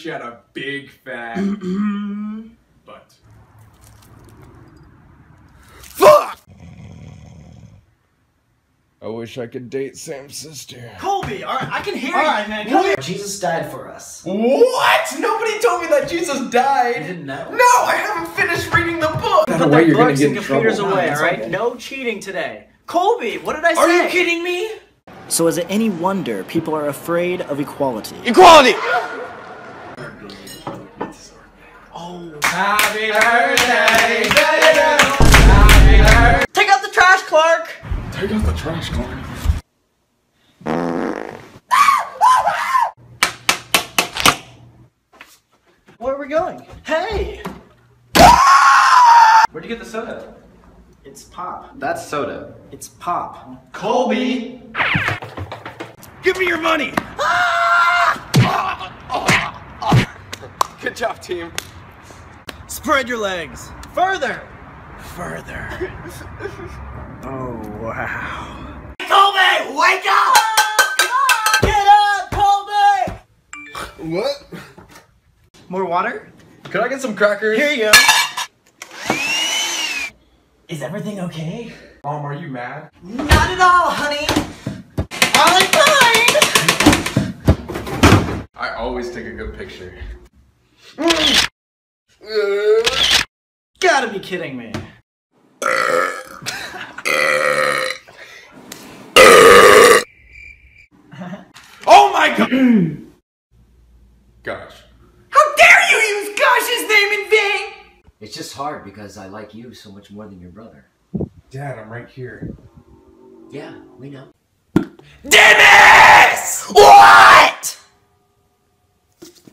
She had a big fat butt. Fuck! I wish I could date Sam's sister. Colby, all right, I can hear All you. right, man. Come here. Jesus died for us. What? Nobody told me that Jesus You died. didn't know? No, I haven't finished reading the book. Put No the way you're gonna books and computers trouble. away, No, all right? okay. No cheating today. Colby, what did I say? Are you kidding me? So is it any wonder people are afraid of equality? Equality. Happy birthday! Take out the trash, Clark. Take out the trash can. Where are we going? Hey, Where'd you get the soda? it's pop. That's soda. It's pop. Colby! Give me your money. Ah! Good job, team. Spread your legs. Further. Further. oh, wow. Colby, wake up! Get up, Colby! What? More water? Could I get some crackers? Here you go. Is everything okay? Mom, are you mad? Not at all, honey. I'm fine. I always take a good picture. Gotta be kidding me. Oh my god! Gosh. How dare you use Gosh's name in vain? It's just hard because I like you so much more than your brother. Dad, I'm right here. Yeah, we know. Dennis! What?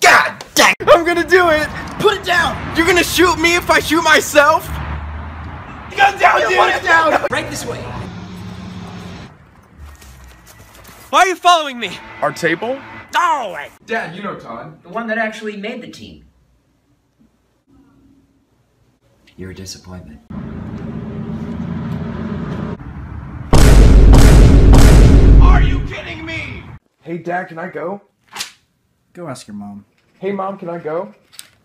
God dang! I'm gonna do it. Put it down. You're gonna shoot me if I shoot myself? Gun down, dude! Put it down! Right this way. Why are you following me? Our table? Oh, Dad, you know Todd. The one that actually made the team. You're a disappointment. Are you kidding me? Hey, Dad, can I go? Go ask your mom. Hey, Mom, can I go?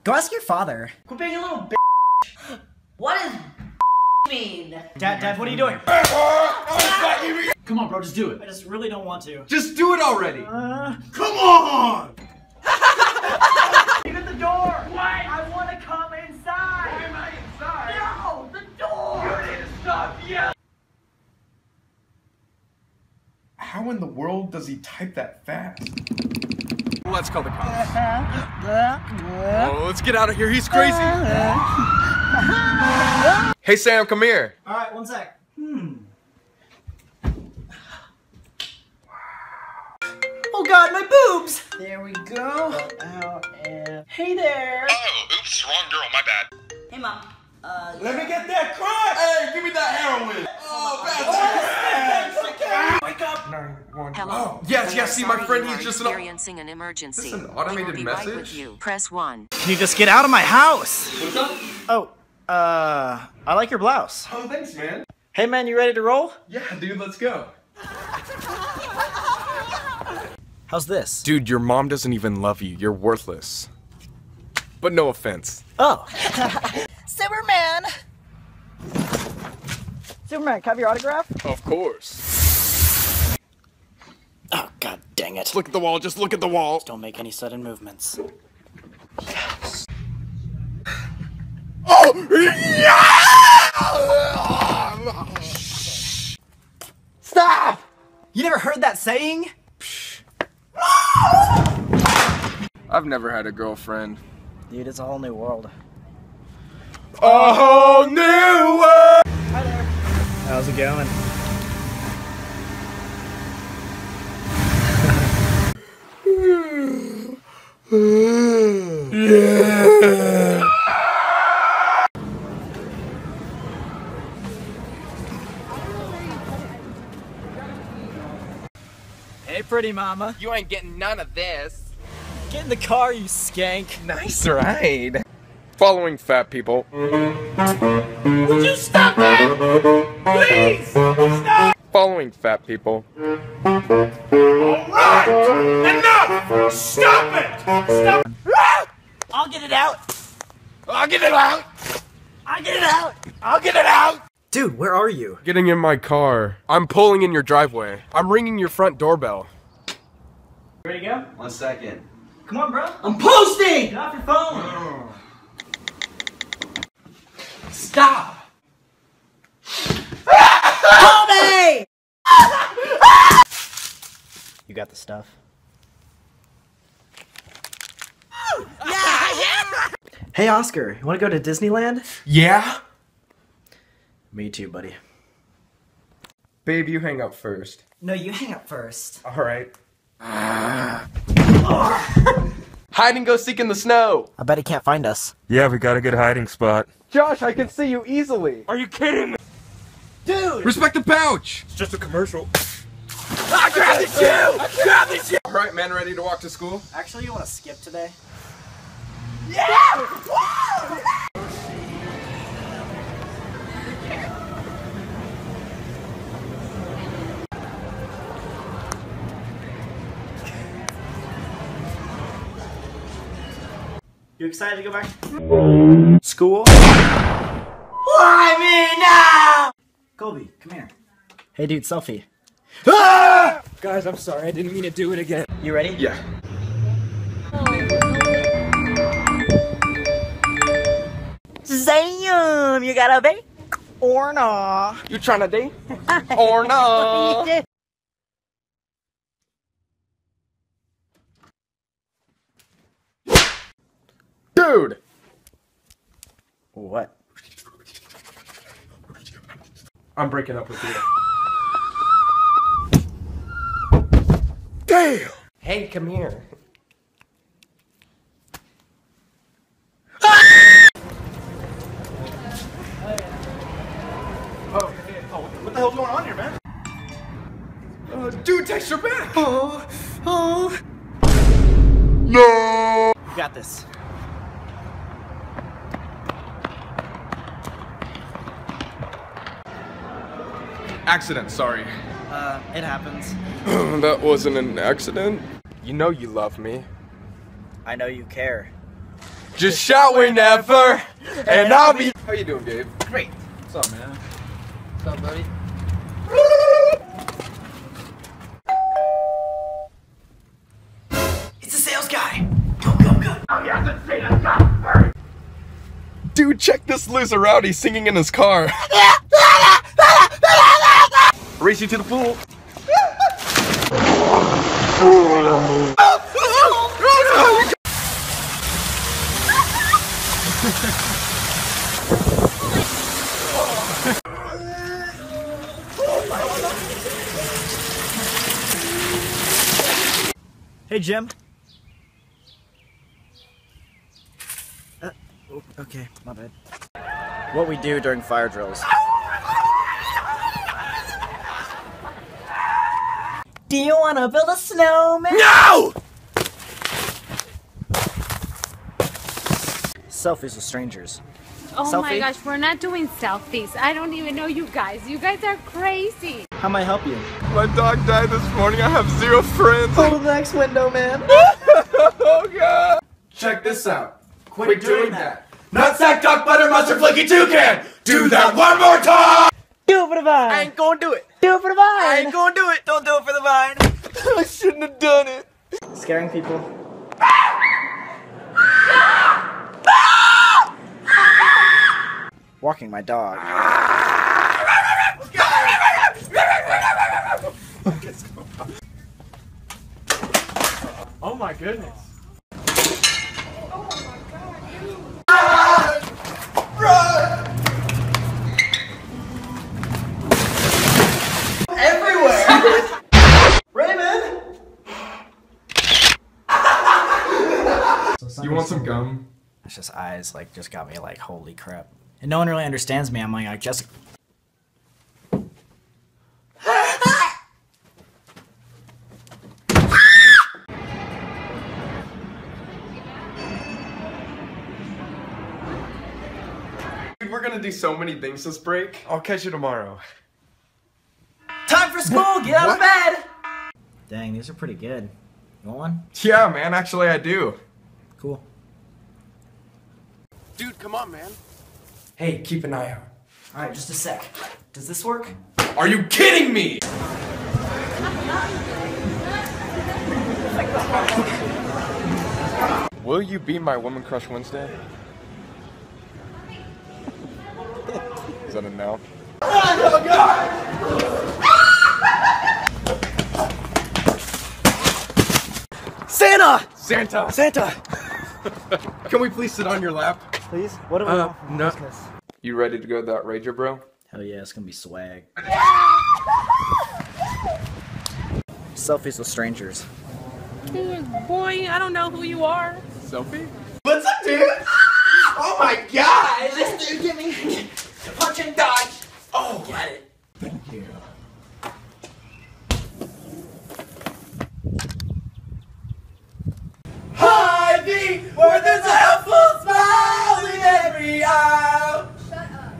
Go ask your father. Quit being a little bitch. What does mean? Dad, Dad, what are you doing? Come on, bro, just do it. I just really don't want to. Just do it already. Uh, come on! Even the door! Why? I want to come inside! Why am I inside? No! The door! You need to stop yelling! How in the world does he type that fast? Let's call the cops. Oh, let's get out of here. He's crazy. hey, Sam, come here. Alright, one sec. Hmm. Oh god, my boobs! There we go. Out and. Hey there! Oh, oops, wrong girl, my bad. Hey, mom. Uh, Let me get that crack. Hey, give me that heroin. Oh, bad. Wake up! Hello. Oh, yes, yes, see, my friend, you he's just experiencing an emergency. This Is an automated we will be right message? with you. Press one. Can you just get out of my house? What's up? Oh, uh, I like your blouse. Oh, thanks, man. Hey man, you ready to roll? Yeah, dude, let's go. How's this? Dude, your mom doesn't even love you. You're worthless. But no offense. Oh, Superman! Superman, can I have your autograph? Of course. God dang it. Look at the wall. Just look at the wall. Don't make any sudden movements. Yes. Oh! Yeah! Stop! You never heard that saying? I've never had a girlfriend. Dude, it's a whole new world. A whole new world. Hi there. How's it going? Hey, pretty mama. You ain't getting none of this. Get in the car, you skank. Nice ride. Following fat people. Would you stop that? Please! Stop! Following fat people. Alright! Enough! Stop it! Stop! get it out. I'll get it out. I'll get it out. I'll get it out. Dude, where are you? Getting in my car. I'm pulling in your driveway. I'm ringing your front doorbell. Ready to go? One second. Come on, bro. I'm posting! Get off your phone. Stop! Homie! You got the stuff? Hey Oscar, you want to go to Disneyland? Yeah? Me too, buddy. Babe, you hang up first. No, you hang up first. Alright. Hide and go seek in the snow. I bet he can't find us. Yeah, we got a good hiding spot. Josh, I can see you easily. Are you kidding me? Dude! Respect the pouch. It's just a commercial. I grabbed the shoe. I grabbed the shoe. All right, man, ready to walk to school? Actually, you want to skip today? You excited to go back? School? Why me now? Colby, come here. Hey dude, selfie. Ah! Guys, I'm sorry. I didn't mean to do it again. You ready? Yeah. Zam, you got a bake? Or nah? You trying to date? or no? Dude! What? I'm breaking up with you. Damn! Hey, come here. What the hell's going on here, man? Uh, dude, text her back! Oh, oh. You got this. Accident, sorry. Uh, it happens. that wasn't an accident. You know you love me. I know you care. Just shout whenever, and I'll be. How you doing, Gabe? Great. What's up, man? What's up, buddy? It's a sales guy. Oh, Dude, check this loser rowdy singing in his car. Race you to the pool. Hey Jim. Uh, oh, okay, my bad. What we do during fire drills. Do you want to build a snowman? No! Selfies with strangers. Oh my gosh, we're not doing selfies. I don't even know you guys. You guys are crazy. How may I help you? My dog died this morning. I have zero friends. Go to the next window, man. oh god! Check this out. Quit doing that. Nutsack, duck, butter, mustard, flaky toucan. Do that one more time. Do it for the vine. I ain't gonna do it. Do it for the vine. I ain't gonna do it. Don't do it for the vine. I shouldn't have done it. Scaring people. Ah! Walking my dog. Oh my goodness. It's just eyes, like, just got me like, holy crap. And no one really understands me. I'm like, like Jessica. Dude, we're gonna do so many things this break. I'll catch you tomorrow. Time for school. Get out of bed. Dang, these are pretty good. You want one? Yeah, man, actually I do. Cool. Dude, come on, man. Hey, keep an eye out. Alright, just a sec. Does this work? Are you kidding me? Will you be my woman crush Wednesday? Is that a no? Oh, God! Santa! Santa! Santa! Can we please sit on your lap? Please? What do we Uh, want for no. Christmas? You ready to go to that Rager, bro? Hell yeah, it's gonna be swag. Selfies with strangers. Boy, I don't know who you are. Selfie? What's up, dude? Oh my god! This dude give me punch and dodge. Oh, get it. Thank you. Hy-Vee where there's a helpful smile in every eye. Shut up.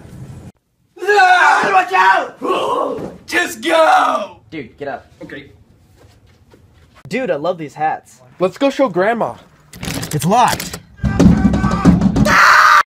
Ah, watch out! Just go! Dude, get up. Okay. Dude, I love these hats. Let's go show grandma. It's locked.